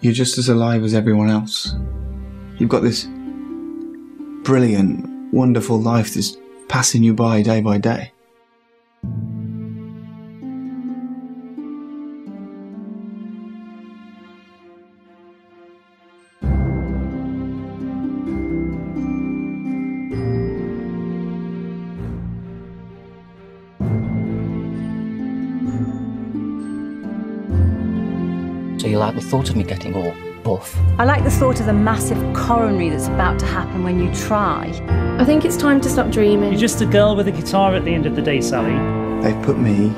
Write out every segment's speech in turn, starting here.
you're just as alive as everyone else. You've got this brilliant, wonderful life that's passing you by day by day. So you like the thought of me getting all buff? I like the thought of the massive coronary that's about to happen when you try. I think it's time to stop dreaming. You're just a girl with a guitar at the end of the day, Sally. They've put me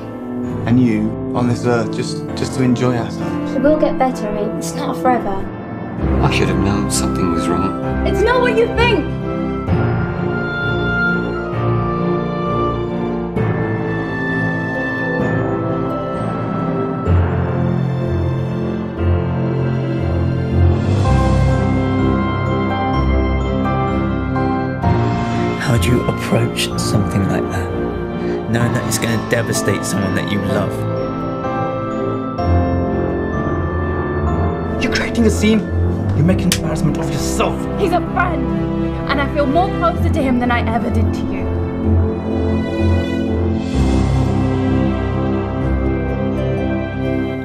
and you on this earth just, just to enjoy ourselves. It will get better, I mean, it's not forever. I should have known something was wrong. It's not what you think! How do you approach something like that? Knowing that it's going to devastate someone that you love. You're creating a scene. You're making an embarrassment of yourself. He's a friend, and I feel more closer to him than I ever did to you.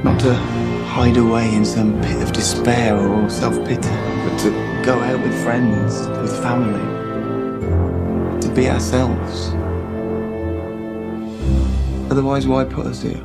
Not to hide away in some pit of despair or self pity, but to go out with friends, with family, to be ourselves. Otherwise, why put us here?